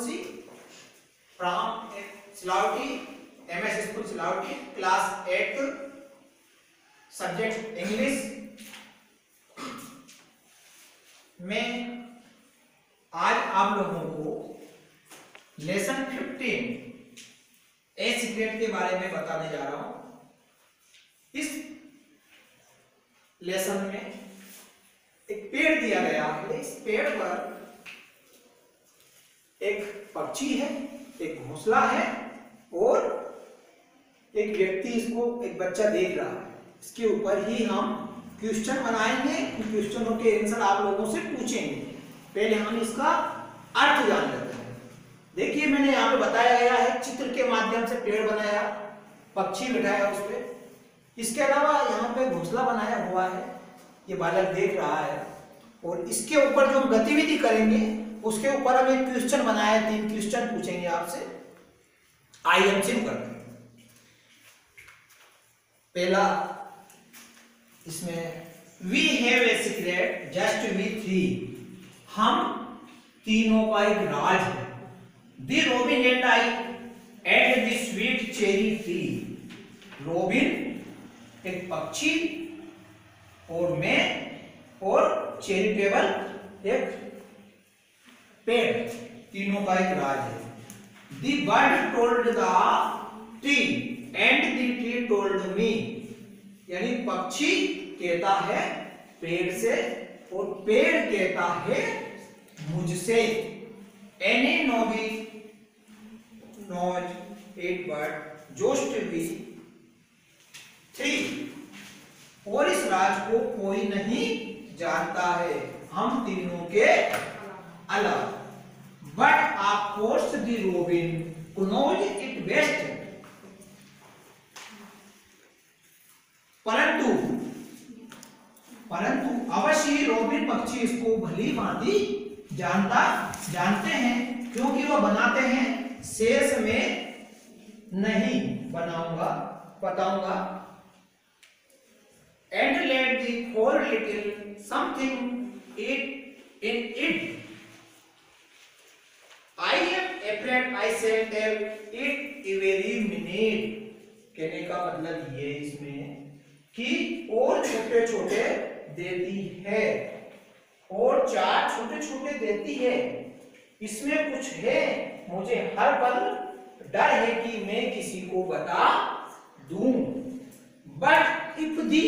C from Silawati M S school Silawati class eight subject English में आज आप लोगों को लेसन 15 ए सीक्रेट के बारे में बताने जा रहा हूँ इस लेसन में एक पेड़ दिया गया है इस पेड़ पर एक पक्षी है, एक घोंसला है और एक व्यक्ति इसको, एक बच्चा देख रहा है। इसके ऊपर ही हम क्वेश्चन बनाएँगे क्वेश्चनों के आंसर आप लोगों से पूछेंगे। पहले हम इसका अर्थ जान लेते हैं। देखिए, मैंने यहाँ पे बताया गया है, चित्र के माध्यम से पेड़ बनाया, पक्षी बिठाया उस पर इसके अलावा यहाँ पे घोंसला बनाया हुआ है, ये बालक देख रहा है। और इसके ऊपर जो हम गतिविधि करेंगे उसके ऊपर हम एक क्वेश्चन बनाया तीन क्वेश्चन पूछेंगे आपसे। आइए हम शुरू करते हैं पहला, इसमें we have a secret just we three हम तीनों का एक राज है। The robin and I at the sweet cherry tree. Robin एक पक्षी और मैं और चेरी टेबल एक पेड़, तीनों का एक राज है। The bird told the tree and the tree told me यानी पक्षी कहता है पेड़ से और पेड़ कहता है मुझसे। And nobody knows it but just we three और इस राज को कोई नहीं जानता है। हम तीनों के अलग but of course the robin knows it best परंतु परंतु अवश्य रोबिन पक्षी इसको भली भांति जानता, जानते हैं, क्योंकि वह बनाते हैं शेष में नहीं बनाऊँगा, बताऊँगा। And laid the four little something it in it I afraid I say tell it very minute कहने का मतलब ये इसमें कि और छोटे छोटे देती है। और चार छोटे छोटे देती है। इसमें कुछ है। मुझे हर पल डर है कि मैं किसी को बता दूँ। But if the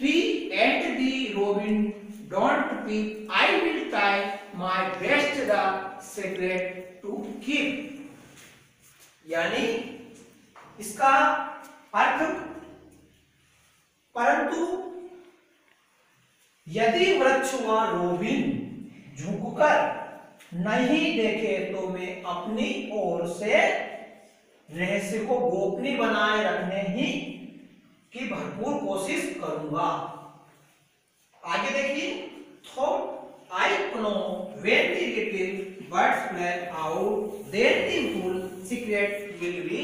tree and the robin don't peek I will try my best the secret to keep. यानी इसका अर्थ, परंतु यदि वृक्ष व रोबिन झुककर नहीं देखे तो मैं अपनी ओर से रहस्य को गोपनीय बनाए रखने ही की भरपूर कोशिश करूँगा। आगे देखिए though I know when the birds fly out then the full secret will be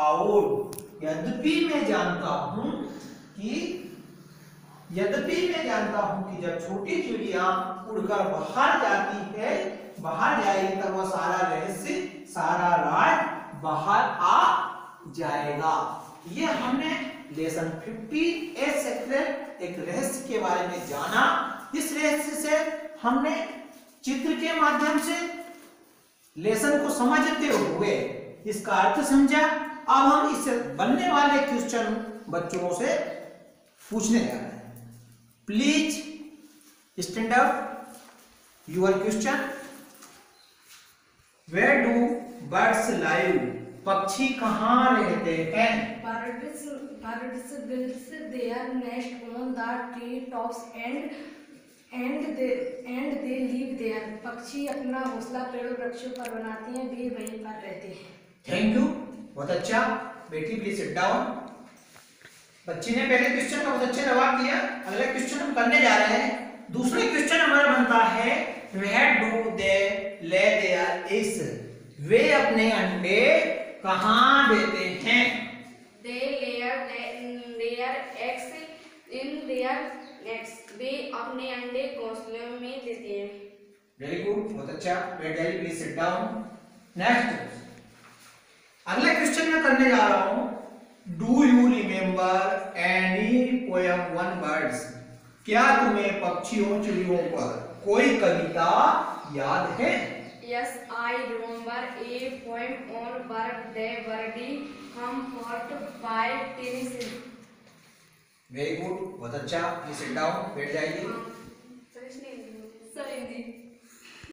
out यद्यपि मैं जानता हूँ कि, यद्यपि मैं जानता हूँ कि जब छोटी चिड़िया उड़कर बाहर जाती है, बाहर जाएगी तब वह सारा रहस्य, सारा राज बाहर आ जाएगा। ये हमने लेसन 15 ए सेक्रेट एक रहस्य के बारे में जाना। इस रहस्य से हमने चित्र के माध्यम से लेसन को समझते हुए इसका अर्थ समझा। अब हम इससे बनने वाले क्वेश्चन बच्चों से पूछने जा रहे हैं। Please stand up your question where do birds live पक्षी कहाँ रहते हैं? Birds, birds their nest on the tree tops and and they live there. पक्षी अपना घोंसला पेड़ वृक्षों पर बनाते हैं वे वहीं पर रहते हैं। थैंक यू बहुत अच्छा। बेटी प्लीज़ सिट डाउन बच्ची ने पहले क्वेश्चन का बहुत अच्छे जवाब दिया। अगले क्वेश्चन हम करने जा रहे हैं। दूसरे क्वेश्चन हमारा बनता है डू दे ले देयर इस। वे अपने अंडे कहाँ देते हैं? They layer their eggs in their nests. वे अपने अंडे घोंसले में देते हैं। वेरी गुड बहुत अच्छा बैठ जाइए प्लीज़ सिट डाउन नेक्स्ट अगले क्वेश्चन में करने जा रहा हूँ do you remember any poem on birds क्या तुम्हें पक्षियों चिड़ियों पर कोई कविता याद है? Yes, I remember a poem on bird day birdie comfort by Tennyson. Very good बहुत अच्छा प्लीज़ सिट डाउन बैठ जाइए सर हिंदी